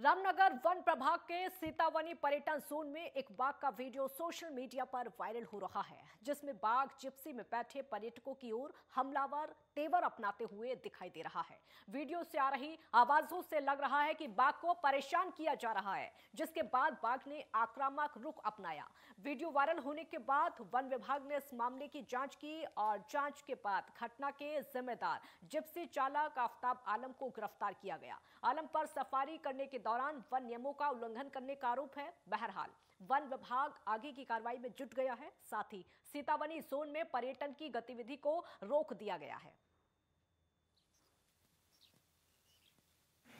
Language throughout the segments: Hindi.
रामनगर वन प्रभाग के सीतावनी पर्यटन जोन में एक बाघ का वीडियो सोशल मीडिया पर वायरल हो रहा है, जिसमें बाघ जिप्सी में बैठे पर्यटकों की ओर हमलावर तेवर अपनाते हुए दिखाई दे रहा है। वीडियो से आ रही आवाजों से लग रहा है कि बाघ को परेशान किया जा रहा है, जिसके बाद बाघ ने आक्रामक रुख अपनाया। वीडियो वायरल होने के बाद वन विभाग ने इस मामले की जाँच की और जाँच के बाद घटना के जिम्मेदार जिप्सी चालक आफ्ताब आलम को गिरफ़्तार किया गया। आलम पर सफारी करने के दौरान वन नियमों का उल्लंघन करने का आरोप है। बहरहाल, वन विभाग आगे की कार्रवाई में जुट गया है। साथ ही सीतावनी जोन में पर्यटन की गतिविधि को रोक दिया गया है।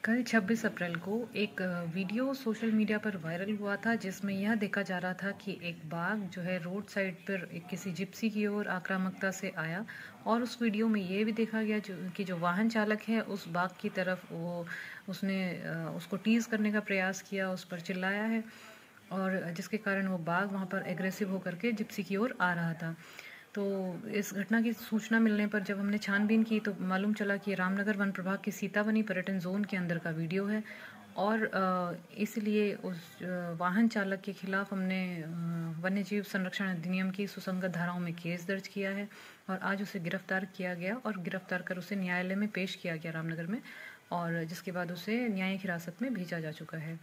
कल 26 अप्रैल को एक वीडियो सोशल मीडिया पर वायरल हुआ था, जिसमें यह देखा जा रहा था कि एक बाघ जो है रोड साइड पर एक किसी जिप्सी की ओर आक्रामकता से आया और उस वीडियो में ये भी देखा गया जो, कि जो वाहन चालक है, उस बाघ की तरफ़ वो उसने उसको टीज़ करने का प्रयास किया, उस पर चिल्लाया है और जिसके कारण वो बाघ वहाँ पर एग्रेसिव होकर के जिप्सी की ओर आ रहा था। तो इस घटना की सूचना मिलने पर जब हमने छानबीन की तो मालूम चला कि रामनगर वन प्रभाग के सीतावनी पर्यटन जोन के अंदर का वीडियो है और इसलिए उस वाहन चालक के खिलाफ हमने वन्य जीव संरक्षण अधिनियम की सुसंगत धाराओं में केस दर्ज किया है और आज उसे गिरफ़्तार किया गया और गिरफ़्तार कर उसे न्यायालय में पेश किया गया रामनगर में और जिसके बाद उसे न्यायिक हिरासत में भेजा जा चुका है।